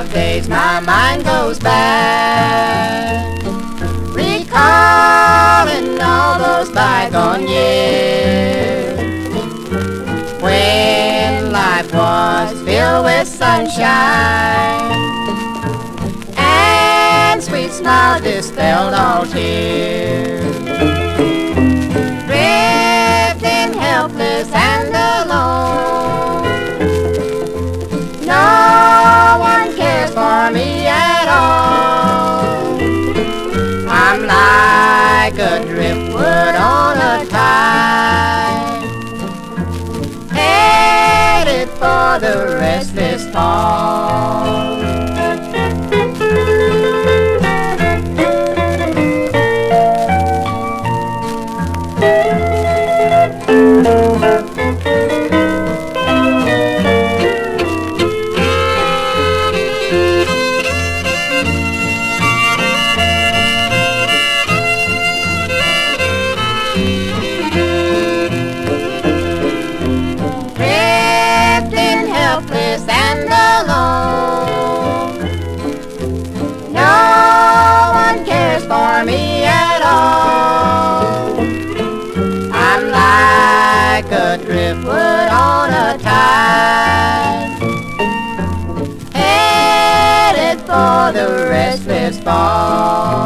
of days my mind goes back, recalling all those bygone years when life was filled with sunshine and sweet smiles dispelled all tears. Driftwood on a tide, headed for the restless fall. Helpless and alone. No one cares for me at all. I'm like a driftwood on a tide, headed for the restless fall.